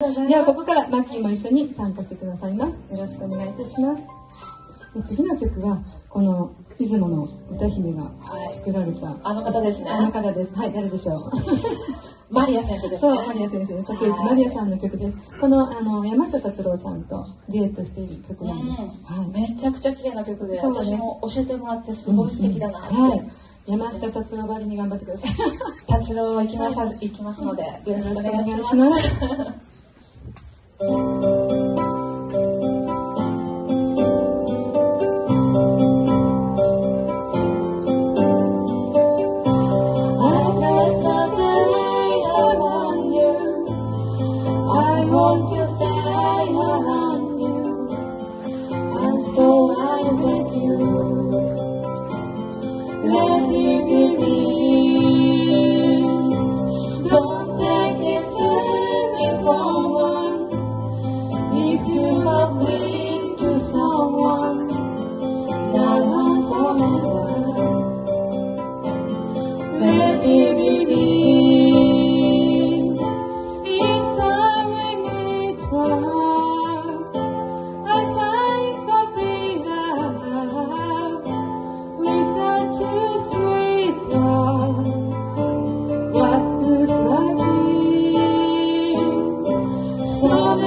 ではここからマッキーも一緒に参加してくださいます。よろしくお願いいたします。で次の曲はこの出雲の歌姫が作られた、あの方ですね。あの方です。はい誰でしょ う。マリア先生ですそうね。マリア先生竹内マリアさんの曲です。このあの山下達郎さんとデュエットしている曲なんです、はいうん、めちゃくちゃ綺麗な曲で、そう私も教えてもらってすごい素敵だなって。はい。山下達郎ばりに頑張ってください。達郎行きます、行きますので、よろしくお願いします。thank you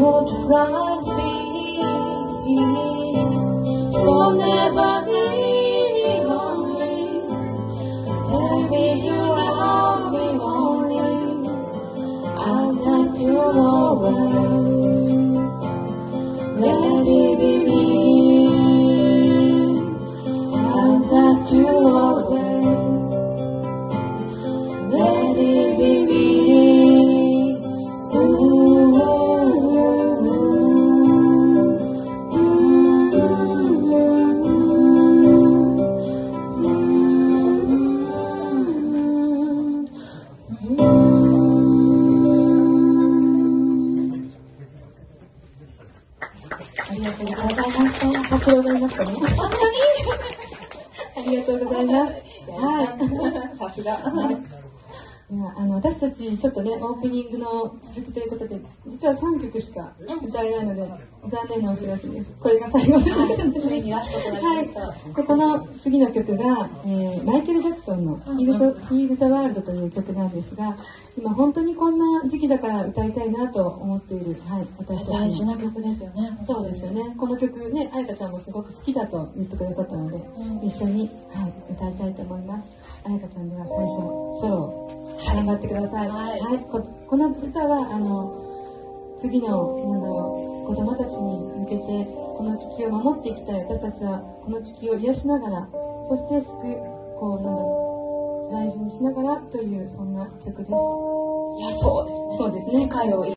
would I be for never leave me lonely? Tell me you love me only, and that you always. まね？本当に？ありがとうございます。はい。さすが。いやあの私たちちょっとねオープニングの続きということで実は3曲しか歌えないので残念なお知らせですこれが最後の曲です。はい、でこの次の曲が、えーマイケル・ジャクソンの「ヒール・ザ・ヒールザワールド」という曲なんですが今本当にこんな時期だから歌いたいなと思っている、はい、私た大事な曲ですよね。そうですよね。この曲ね、あやかちゃんもすごく好きだと言ってくださったので、一緒に、はい、歌いたいと思います。あやかちゃんでは最初、ソロを頑張ってください。はいここの歌は、あの、次の、なんだろう、子供たちに向けて、この地球を守っていきたい。私たちは、この地球を癒しながら、そして救う、こう、なんだろう、大事にしながらという、そんな曲です。いや、そうですね。そうですね世界を